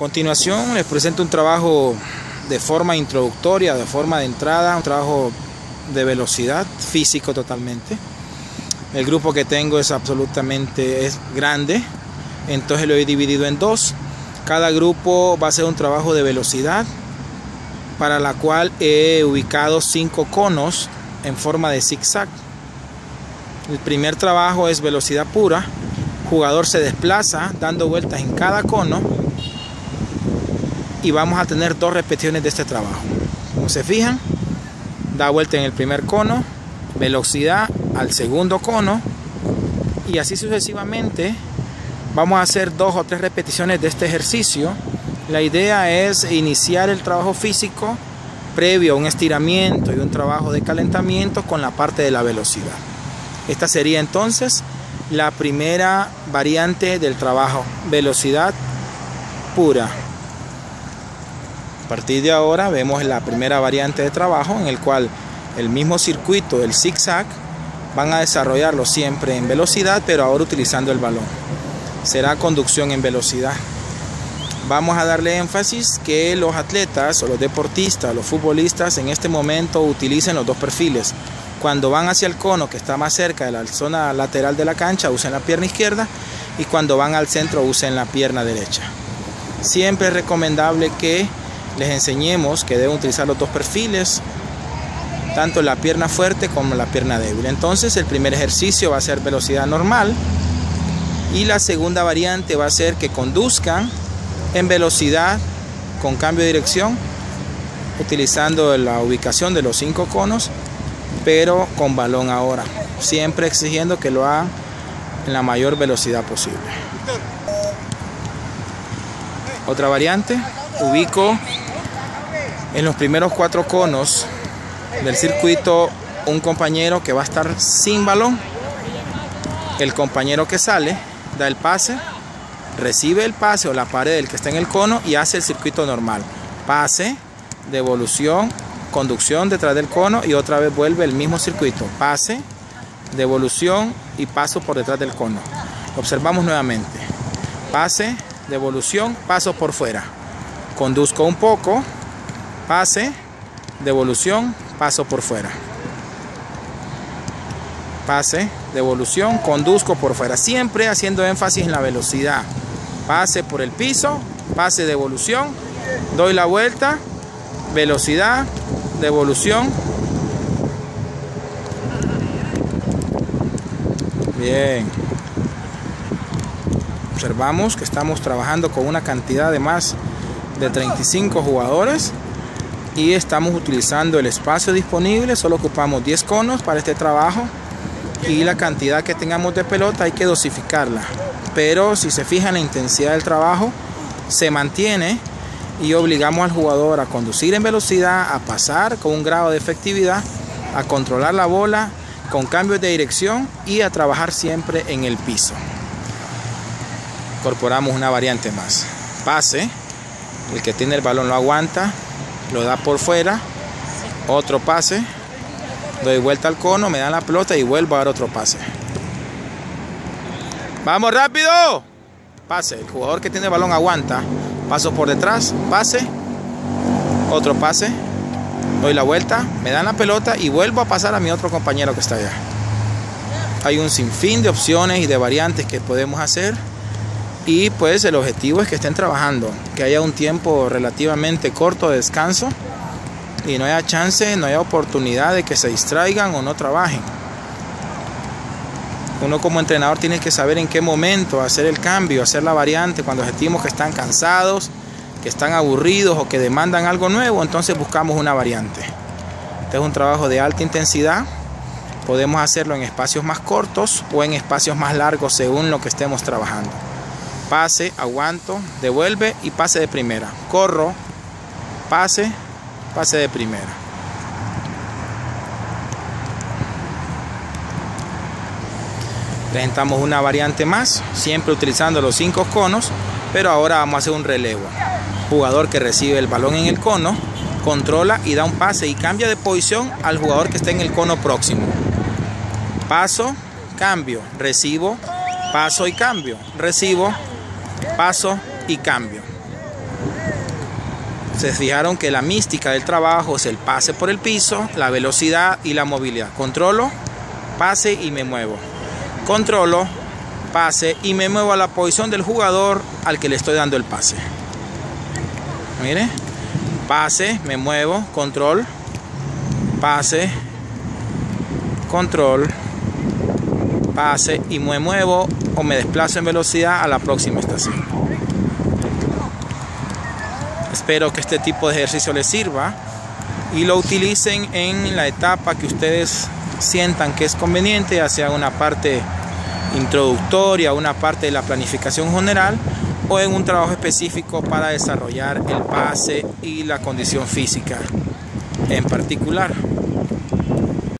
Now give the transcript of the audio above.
continuación les presento un trabajo de forma introductoria, de forma de entrada, un trabajo de velocidad físico totalmente. El grupo que tengo es absolutamente es grande, entonces lo he dividido en dos. Cada grupo va a ser un trabajo de velocidad, para la cual he ubicado cinco conos en forma de zigzag. El primer trabajo es velocidad pura. jugador se desplaza dando vueltas en cada cono y vamos a tener dos repeticiones de este trabajo. Como se fijan, da vuelta en el primer cono, velocidad al segundo cono y así sucesivamente vamos a hacer dos o tres repeticiones de este ejercicio. La idea es iniciar el trabajo físico previo a un estiramiento y un trabajo de calentamiento con la parte de la velocidad. Esta sería entonces la primera variante del trabajo, velocidad pura. A partir de ahora vemos la primera variante de trabajo en el cual el mismo circuito del zigzag van a desarrollarlo siempre en velocidad, pero ahora utilizando el balón. Será conducción en velocidad. Vamos a darle énfasis que los atletas o los deportistas, los futbolistas en este momento utilicen los dos perfiles. Cuando van hacia el cono que está más cerca de la zona lateral de la cancha, usen la pierna izquierda y cuando van al centro usen la pierna derecha. Siempre es recomendable que les enseñemos que deben utilizar los dos perfiles, tanto la pierna fuerte como la pierna débil. Entonces el primer ejercicio va a ser velocidad normal y la segunda variante va a ser que conduzcan en velocidad con cambio de dirección utilizando la ubicación de los cinco conos pero con balón ahora siempre exigiendo que lo hagan en la mayor velocidad posible otra variante ubico en los primeros cuatro conos del circuito un compañero que va a estar sin balón. El compañero que sale da el pase, recibe el pase o la pared del que está en el cono y hace el circuito normal. Pase, devolución, conducción detrás del cono y otra vez vuelve el mismo circuito. Pase, devolución y paso por detrás del cono. Observamos nuevamente. Pase, devolución, paso por fuera. Conduzco un poco, pase, devolución, paso por fuera. Pase, devolución, conduzco por fuera. Siempre haciendo énfasis en la velocidad. Pase por el piso, pase, devolución, doy la vuelta, velocidad, devolución. Bien. Observamos que estamos trabajando con una cantidad de más de 35 jugadores estamos utilizando el espacio disponible, solo ocupamos 10 conos para este trabajo y la cantidad que tengamos de pelota hay que dosificarla. Pero si se fija la intensidad del trabajo, se mantiene y obligamos al jugador a conducir en velocidad, a pasar con un grado de efectividad, a controlar la bola con cambios de dirección y a trabajar siempre en el piso. Incorporamos una variante más. Pase, el que tiene el balón lo aguanta, lo da por fuera, otro pase, doy vuelta al cono, me dan la pelota y vuelvo a dar otro pase. ¡Vamos rápido! Pase, el jugador que tiene el balón aguanta, paso por detrás, pase, otro pase, doy la vuelta, me dan la pelota y vuelvo a pasar a mi otro compañero que está allá. Hay un sinfín de opciones y de variantes que podemos hacer y pues el objetivo es que estén trabajando, que haya un tiempo relativamente corto de descanso y no haya chance, no haya oportunidad de que se distraigan o no trabajen. Uno como entrenador tiene que saber en qué momento hacer el cambio, hacer la variante cuando sentimos que están cansados, que están aburridos o que demandan algo nuevo, entonces buscamos una variante. Este es un trabajo de alta intensidad. Podemos hacerlo en espacios más cortos o en espacios más largos según lo que estemos trabajando pase, aguanto, devuelve y pase de primera. Corro, pase, pase de primera. Presentamos una variante más, siempre utilizando los cinco conos, pero ahora vamos a hacer un relevo. Jugador que recibe el balón en el cono, controla y da un pase y cambia de posición al jugador que está en el cono próximo. Paso, cambio, recibo, paso y cambio, recibo, paso y cambio. Se fijaron que la mística del trabajo es el pase por el piso, la velocidad y la movilidad. Controlo, pase y me muevo. Controlo, pase y me muevo a la posición del jugador al que le estoy dando el pase. Mire, pase, me muevo, control, pase, control, pase y me muevo o me desplazo en velocidad a la próxima estación. Espero que este tipo de ejercicio les sirva y lo utilicen en la etapa que ustedes sientan que es conveniente, hacia una parte introductoria, una parte de la planificación general o en un trabajo específico para desarrollar el pase y la condición física en particular.